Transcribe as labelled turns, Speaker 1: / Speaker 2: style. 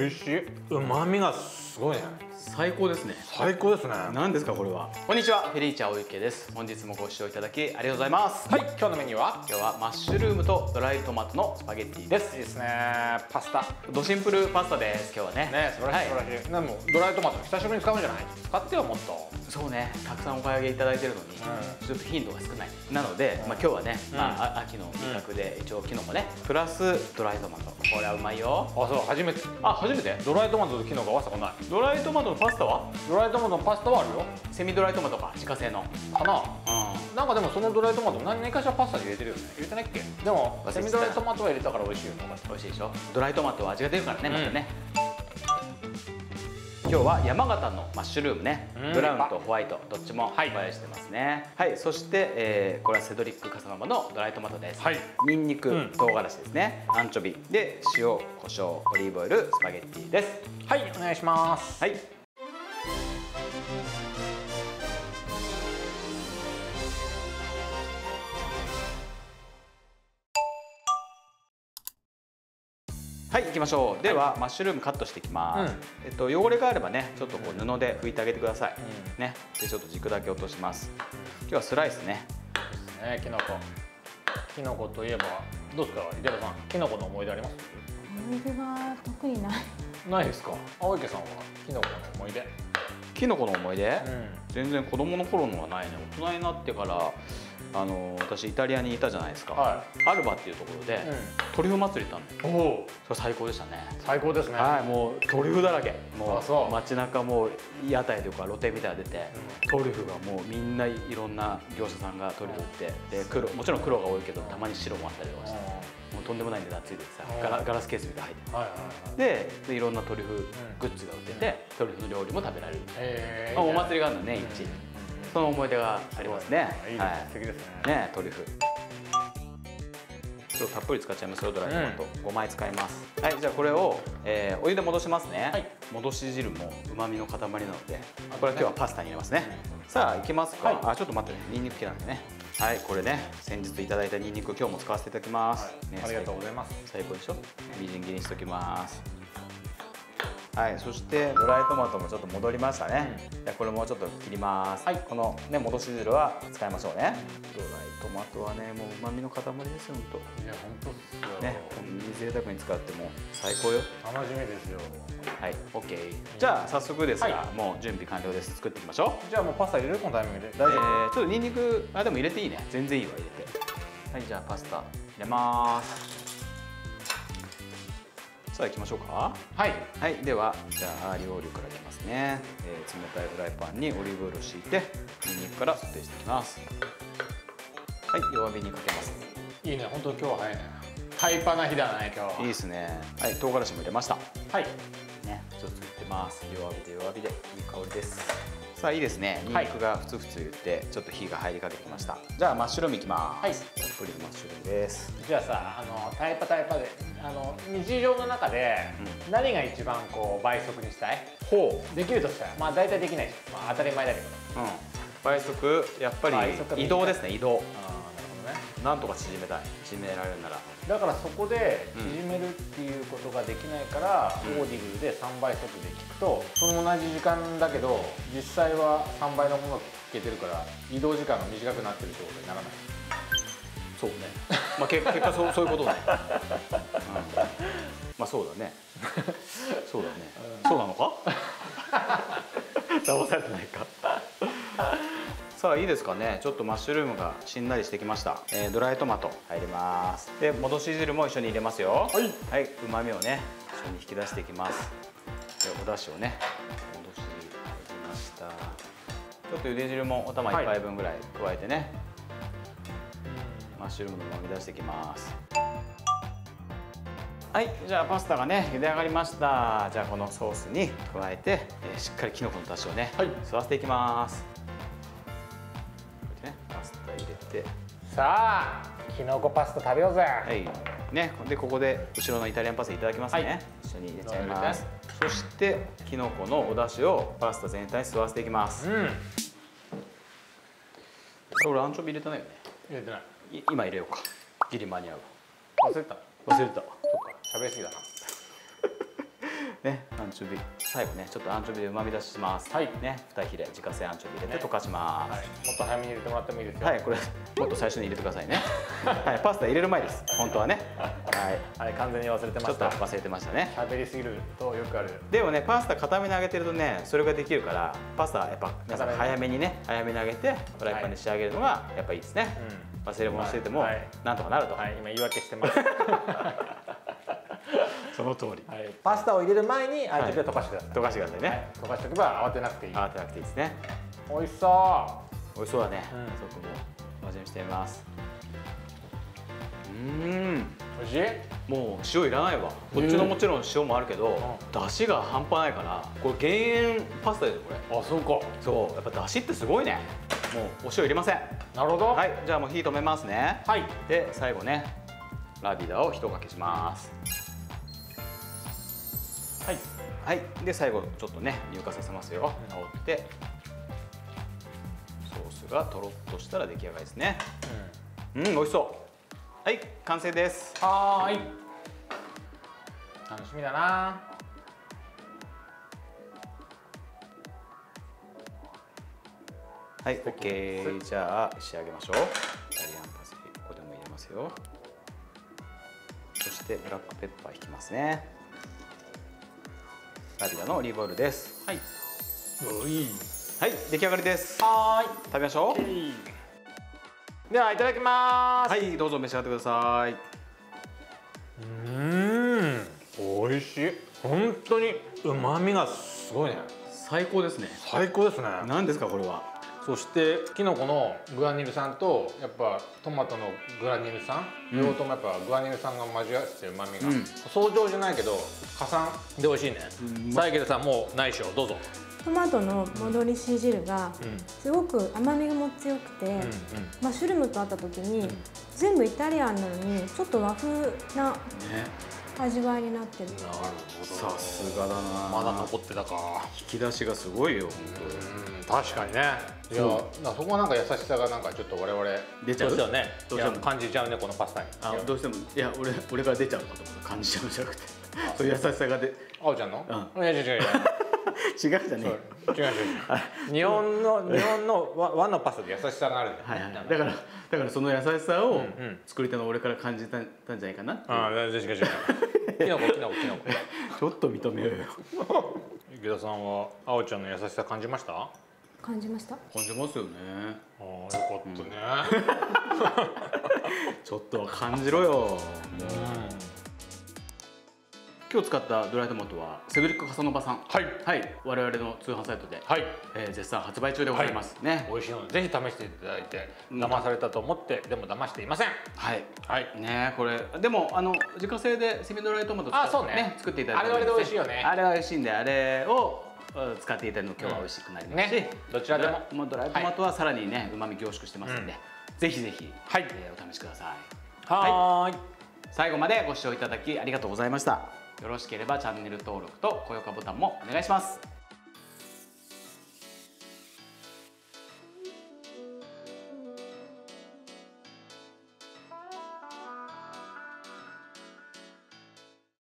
Speaker 1: 美味しい。うまみがすごいね。
Speaker 2: 最高ですね。
Speaker 1: 最高ですね。
Speaker 2: 何ですかこれは？こんにちはフェリーチャーお池です。本日もご視聴いただきありがとうございます。
Speaker 1: はい。今日のメニューは？
Speaker 2: 今日はマッシュルームとドライトマトのスパゲッティです。
Speaker 1: いいですね。パスタ。
Speaker 2: ドシンプルパスタです今日はね。
Speaker 1: ね素晴らしい素晴らしい、でもドライトマト久しぶりに使うんじゃない？使ってよもっと。
Speaker 2: そうねたくさんお買い上げいただいてるのに、
Speaker 1: うん。
Speaker 2: ちょっと頻度が少ない。なので、まあ、今日はね、
Speaker 1: うん。
Speaker 2: まあ、あ秋の味覚で一応キノコねプラスドライトマト。これはうまいよ。
Speaker 1: あそう初めて。
Speaker 2: あ初めて？
Speaker 1: ドライトマトとキノコ合わせたことない。
Speaker 2: ドライトマトのパスタは？
Speaker 1: ドライトマトのパスタはあるよ。
Speaker 2: セミドライトマトか自家製の。
Speaker 1: かな。
Speaker 2: う
Speaker 1: なんかでもそのドライトマト何かしらパスタに入れてるよね。入れてないっけ？でもセミドライトマトは入れたから美味しいよね。
Speaker 2: ん美味しいでしょ？ドライトマトは味が出るからねまたね、今日は山形のマッシュルームね、
Speaker 1: うん。
Speaker 2: ブラウンとホワイトどっちも販売してますね。はい、そして、えーこれはセドリック笠間のドライトマトです、
Speaker 1: はい。
Speaker 2: ニンニク、
Speaker 1: うん。
Speaker 2: 唐辛子ですね。アンチョビ。で塩胡椒オリーブオイルスパゲッティです。
Speaker 1: はいお願いします。
Speaker 2: はいはい行きましょう。では、マッシュルームカットしていきます、えっと、汚れがあればねちょっとこう布で拭いてあげてください、
Speaker 1: う
Speaker 2: ね。でちょっと軸だけ落とします。今日はスライスね。
Speaker 1: ね。キノコ。キノコといえばどうですか？井出さんキノコの思い出あります？
Speaker 3: 思い出は特にない。
Speaker 1: ないですか？青池さんはキノコの思い出
Speaker 2: キノコの思い出、
Speaker 1: う
Speaker 2: 全然子供の頃のはないね。大人になってからあの私イタリアにいたじゃないですか、
Speaker 1: は
Speaker 2: アルバっていうところで、トリュフ祭り行ったのよ。
Speaker 1: おお。
Speaker 2: それ最高でしたね。
Speaker 1: 最高ですね。
Speaker 2: はいもうトリュフだらけ。も
Speaker 1: う
Speaker 2: う。街中もう屋台とか露店みたいなの出て、トリュフがもうみんないろんな業者さんがトリュフ売ってで黒もちろん黒が多いけどたまに白もあったりとかしてもうとんでもない値段ついててさ
Speaker 1: うん。
Speaker 2: ガラガラスケースみたいに入って
Speaker 1: はい
Speaker 2: ででいろんなトリュフグッズが売ってて、トリュフの料理も食べられる、
Speaker 1: え
Speaker 2: まあ、お祭りがあるの年一、その思い出がありますね。
Speaker 1: いいです、
Speaker 2: はい。
Speaker 1: 素敵ですね。
Speaker 2: ねトリュフ。ちょっとたっぷり使っちゃいますよドライトマト、5枚使います。はいじゃあこれを、えーお湯で戻しますね、
Speaker 1: はい。
Speaker 2: 戻し汁もうまみの塊なのでこれは今日はパスタに入れますね、さあいきますか、
Speaker 1: はい。
Speaker 2: あちょっと待ってね。ニンニク系なんでね。はいこれね先日いただいたニンニク今日も使わせていただきます、ね
Speaker 1: ありがとうございます。
Speaker 2: 最高。でしょ？みじん切りにしておきますはいそしてドライトマトもちょっと戻りましたね、じゃあこれもちょっと切ります、
Speaker 1: はい。
Speaker 2: このね戻し汁は使いましょうね。ドライトマトはねもう旨味の塊ですよほんと。
Speaker 1: いや本当っすよ。
Speaker 2: ねこんなに贅沢に使っても最高よ。
Speaker 1: 楽しみですよ。
Speaker 2: はい OK じゃあ早速ですが、
Speaker 1: は
Speaker 2: もう準備完了です。作っていきましょう。
Speaker 1: じゃあもうパスタ入れる？このタイミングで。
Speaker 2: え
Speaker 1: 大丈夫
Speaker 2: ー、ちょっとニンニクあでも入れていいね。全然いいわ入れて。はいじゃあパスタ入れますさあ行きましょうか。
Speaker 1: はい。
Speaker 2: はい。ではじゃあアーリオオイルからいきますね、えー冷たいフライパンにオリーブオイルを敷いてニンニクからソテーしていきます。はい弱火にかけます。
Speaker 1: いいね。本当今日は早いね。タイパな日だね今日
Speaker 2: いいですね。はい唐辛子も入れました。
Speaker 1: はい。
Speaker 2: ね。ちょっと作ってます。弱火で弱火で。いい香りですさあいいですね。ニン
Speaker 1: はい。
Speaker 2: ニクがふつふつ言ってちょっと火が入りかけてきました。じゃあマッシュルームいきます、
Speaker 1: はい。
Speaker 2: たっぷりのマッシュルームです。
Speaker 1: じゃあさあのタイパタイパであの日常の中で何が一番こう倍速にしたい？
Speaker 2: ほ
Speaker 1: できるとしたらまあ大体できないし、まあ、当たり前だけど。
Speaker 2: う、うん、倍速やっぱり移動ですね移動。
Speaker 1: ああな
Speaker 2: んとか縮めたい。縮められるなら。
Speaker 1: だからそこで縮めるっていうことができないから、 Audible で3倍速で聞くとその同じ時間だけど実際は3倍のものが聞けてるから移動時間が短くなってるってことにならない。
Speaker 2: そうね。まあ結結果そうそういうことね、うん、まあそうだね。そうだね、そうなのか？騙されてないか？さあいいですかね。ちょっとマッシュルームがしんなりしてきました、えードライトマト入ります。で戻し汁も一緒に入れますよ。
Speaker 1: はい。
Speaker 2: はいうまみをね一緒に引き出していきます。でお出汁をね戻し汁入りました。ちょっと茹で汁もお玉1杯分ぐらい加えてね、マッシュルームのうまみ出していきます。はいじゃあパスタがね茹で上がりました。じゃあこのソースに加えて、えーしっかりきのこの出汁をね、
Speaker 1: はい。
Speaker 2: 吸わせていきますて。
Speaker 1: さあきのこパスタ食べようぜ、
Speaker 2: はい。ねでここで後ろのイタリアンパスタいただきますね、
Speaker 1: はい。
Speaker 2: 一緒に入れちゃいます。そしてきのこのお出汁をパスタ全体に吸わせていきます。
Speaker 1: うん。
Speaker 2: 俺アンチョビ入れてないよね。
Speaker 1: 入れてない。
Speaker 2: い今入れようか。ギリ間に合う。
Speaker 1: 忘れてた。
Speaker 2: 忘れてた。わ
Speaker 1: そっか。喋りすぎだな
Speaker 2: ねアンチョビ。最後ねちょっとアンチョビでうまみ出しします。
Speaker 1: はい。
Speaker 2: ね。2ヒレ自家製アンチョビ入れて
Speaker 1: ね。
Speaker 2: 溶かしま
Speaker 1: はい。
Speaker 2: す、
Speaker 1: もっと早めに入れてもらってもいいですよ。
Speaker 2: はい、これもっと最初に入れてくださいね。はい、パスタ入れる前です。本当はね。はい、
Speaker 1: はい。完全に忘れて
Speaker 2: ち
Speaker 1: ました
Speaker 2: ょっと忘れてましたね。
Speaker 1: 喋りすぎるとよくある
Speaker 2: でもね、パスタ固めに揚げてるとね、それができるから、パスタやっぱ皆さん早めにね、早めに揚げてフライパンに仕上げるのがやっぱいいですね。忘れ物してても
Speaker 1: はい。
Speaker 2: なんとかなると。
Speaker 1: はい。今言い訳してます
Speaker 2: その通り。
Speaker 1: はい。パスタを入れる前にアンチョビを溶かしてください。
Speaker 2: 溶かしてくださいね。
Speaker 1: はい。溶かしておけば慌てなくていい。
Speaker 2: 慌てなくていいですね。
Speaker 1: 美味しそ
Speaker 2: 美味しそうだね。
Speaker 1: うん。
Speaker 2: ちょっともう味見してみます。うーん。
Speaker 1: う美味しい？
Speaker 2: もう塩いらないわ。こっちのもちろん塩もあるけど、出汁が半端ないからこれ減塩パスタですよこれ。
Speaker 1: あそうか。
Speaker 2: そう。やっぱ出汁ってすごいね。もうお塩いりません。
Speaker 1: なるほど。
Speaker 2: はい。じゃあもう火止めますね。
Speaker 1: はい。
Speaker 2: で最後ねラビダを一かけします
Speaker 1: はい。
Speaker 2: はい。で最後ちょっとね乳化させますよ。
Speaker 1: うん。
Speaker 2: 煽って。ソースがとろっとしたら出来上がりですね。うん。美味しそう。はい完成です。
Speaker 1: はーい。楽しみだな。
Speaker 2: はい、
Speaker 1: 素敵。
Speaker 2: OK じゃあ仕上げましょう。イタリアンパセリここでも入れますよ。そしてブラックペッパー引きますねラビダのオリーブオイルです
Speaker 1: はいおい。
Speaker 2: はい。出来上がりです。
Speaker 1: は
Speaker 2: 食べましょう。
Speaker 1: ではいただきます。
Speaker 2: はい。どうぞ召し上がってください。う
Speaker 1: ーん。美味しい。本当にうまみがすごいね。
Speaker 2: 最高ですね。
Speaker 1: 最高ですね。
Speaker 2: 何ですかこれは
Speaker 1: そしてきのこのグアニル酸とやっぱトマトのグラニル酸、両方ともやっぱグアニル酸が交わってうまみが、
Speaker 2: うん。
Speaker 1: 相乗じゃないけど加算で美味しいね。
Speaker 2: うん。
Speaker 1: さあ池田さんもうないしょ。どうぞ。
Speaker 3: トマトの戻りし汁が
Speaker 1: うん。
Speaker 3: すごく甘みも強くて、
Speaker 1: うん
Speaker 3: マッシュルームとあった時に、
Speaker 1: ん。
Speaker 3: 全部イタリアンなのにちょっと和風な
Speaker 2: ね
Speaker 3: 味わいになってる。
Speaker 1: なるほ
Speaker 2: さすがだな。
Speaker 1: まだ残ってたか。
Speaker 2: 引き出しがすごいよ
Speaker 1: うん確かにね。いや
Speaker 2: そ
Speaker 1: こはなんか優しさがなんかちょっと我々
Speaker 2: 出ちゃう？
Speaker 1: どね。
Speaker 2: どうしても
Speaker 1: 感じちゃうねこのパスタに。
Speaker 2: あどうしてもいや俺俺が出ちゃうかと思った感じちゃうんじゃなくて。そういう優しさがで
Speaker 1: あおちゃんの、
Speaker 2: う
Speaker 1: いや違う違う 違う
Speaker 2: じゃね
Speaker 1: 違う違う。日本の日本の和和のパスタで優しさがある。じゃん
Speaker 2: はい。はい、だからだからその優しさを
Speaker 1: うんうん。
Speaker 2: 作り手の俺から感じたたんじゃないかなって
Speaker 1: ああ違う違う違う。きのこきのこきのこ
Speaker 2: ちょっと認めようよ。
Speaker 1: 池田さんはあおちゃんの優しさ感じました？あ
Speaker 3: 感じました。
Speaker 2: 感じますよね。
Speaker 1: あよかったね、
Speaker 2: ちょっとは感じろよ今日使ったドライトマトはセドリック・カサノバさん。
Speaker 1: はい。
Speaker 2: はい。我々の通販サイトで、
Speaker 1: はい。
Speaker 2: えー絶賛発売中でございます、ね。
Speaker 1: 美味しいのでぜひ試していただいて
Speaker 2: うん。
Speaker 1: 騙されたと思ってでも騙していません。
Speaker 2: はい。
Speaker 1: はい。
Speaker 2: ねこれでもあの自家製でセミドライトマト使
Speaker 1: あそうね。
Speaker 2: 作っていただいて
Speaker 1: あれはあれで美味しいよね。
Speaker 2: あれは美味しいんであれをうん使っていただくと今日は美味しくなりますし、
Speaker 1: ね。どちらでも。
Speaker 2: ドラドライトマトはさらにねうまみ凝縮してますんで、ぜひぜひ、
Speaker 1: はい。
Speaker 2: えーお試しください。
Speaker 1: はーい
Speaker 2: 最後までご視聴いただきありがとうございました。よろしければチャンネル登録と高評価ボタンもお願いします。